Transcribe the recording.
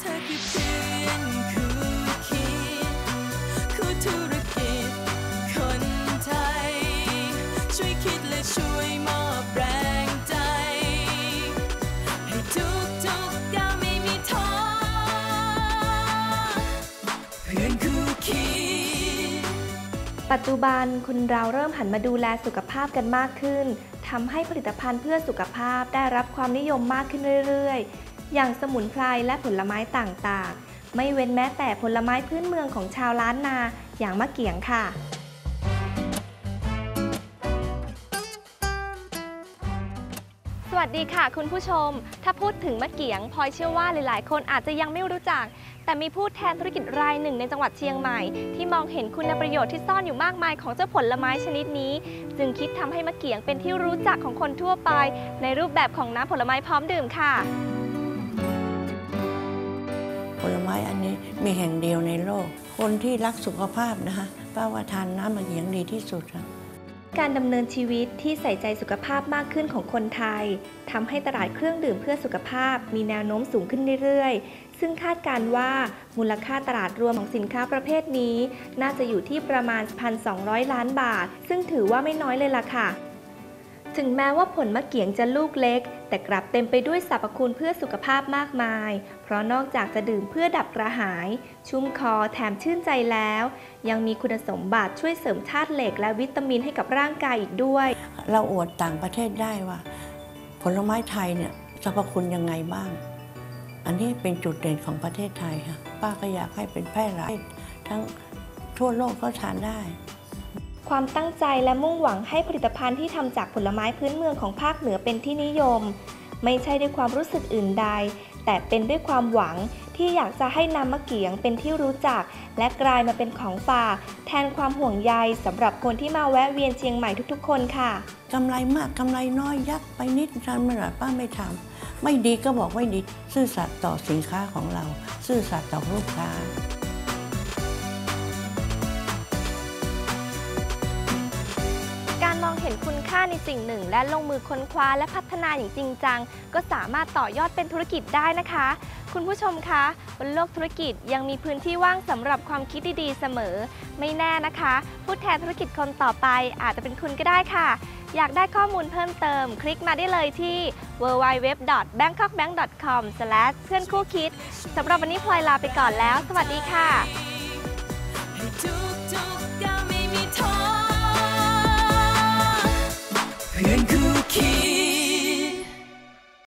เธอคือเพื่อนคู่คิดคู่ธุรกิจคนไทย ช่วยคิดและช่วยมอบแรงใจ ให้ทุกทุกก้าวไม่มีท้อเพื่อนคู่คิดปัจจุบันคนเราเริ่มหันมาดูแลสุขภาพกันมากขึ้นทำให้ผลิตภัณฑ์เพื่อสุขภาพได้รับความนิยมมากขึ้นเรื่อยๆ อย่างสมุนไพรและผลไม้ต่างๆ ไม่เว้นแม้แต่ผลไม้พื้นเมืองของชาวล้านนาอย่างมะเกียงค่ะสวัสดีค่ะคุณผู้ชม ถ้าพูดถึงมะเกียงพลอยเชื่อว่าหลาย ๆ คนอาจจะยังไม่รู้จัก แต่มีผู้แทนธุรกิจรายหนึ่งในจังหวัดเชียงใหม่ ที่มองเห็นคุณประโยชน์ที่ซ่อนอยู่มากมายของเจ้าผลไม้ชนิดนี้ จึงคิดทำให้มะเกียงเป็นที่รู้จักของคนทั่วไป ในรูปแบบของน้ำผลไม้พร้อมดื่มค่ะ ลไม้อันนี้มีแห่งเดียวในโลก คนที่รักสุขภาพนะคะป้าว่าทานน้ำมะเขียงดีที่สุดอะการดำเนินชีวิตที่ใส่ใจสุขภาพมากขึ้นของคนไทยทำให้ตลาดเครื่องดื่มเพื่อสุขภาพ มีแนวโน้มสูงขึ้นเรื่อยๆ ซึ่งคาดการว่ามูลค่าตลาดรวมของสินค้าประเภทนี้ น่าจะอยู่ที่ประมาณ 1,200 ล้านบาท ซึ่งถือว่าไม่น้อยเลยล่ะค่ะ ถึงแม้ว่าผลมะเกียงจะลูกเล็ก แต่กลับเต็มไปด้วยสรรพคุณเพื่อสุขภาพมากมาย เพราะนอกจากจะดื่มเพื่อดับกระหาย ชุ่มคอแถมชื่นใจแล้ว ยังมีคุณสมบัติช่วยเสริมธาตุเหล็กและวิตามินให้กับร่างกายอีกด้วย เราอวดต่างประเทศได้ว่า ผลไม้ไทยเนี่ยสรรพคุณยังไงบ้าง อันนี้เป็นจุดเด่นของประเทศไทยค่ะป้าก็อยากให้เป็นแพร่หลายทั้งทั่วโลกก็ทานได้ ความตั้งใจและมุ่งหวังให้ผลิตภัณฑ์ที่ทำจากผลไม้พื้นเมืองของภาคเหนือเป็นที่นิยม ไม่ใช่ด้วยความรู้สึกอื่นใด แต่เป็นด้วยความหวังที่อยากจะให้นำมะเกียงเป็นที่รู้จัก และกลายมาเป็นของฝากแทนความห่วงใยสำหรับคนที่มาแวะเวียนเชียงใหม่ทุกๆ คนค่ะกำไรมากกำไรน้อยยักไปนิดทำไม่หรอป้าไม่ทำไม่ดีก็บอกไม่ดี ซื่อสัตย์ต่อสินค้าของเรา ซื่อสัตย์ต่อลูกค้า ห็นคุณค่าในสิ่งหนึ่ง และลงมือค้นคว้าและพัฒนาอย่างจริงจัง ก็สามารถต่อยอดเป็นธุรกิจได้นะคะ คุณผู้ชมคะบนโลกธุรกิจยังมีพื้นที่ว่างสำหรับความคิดดีๆเสมอ ไม่แน่นะคะ ผู้แทนธุรกิจคนต่อไปอาจจะเป็นคุณก็ได้ค่ะ อยากได้ข้อมูลเพิ่มเติม คลิกมาได้เลยที่ www.bangkokbank.com เพื่อนคู่คิดสำหรับวันนี้พลอยลาไปก่อนแล้ว สวัสดีค่ะ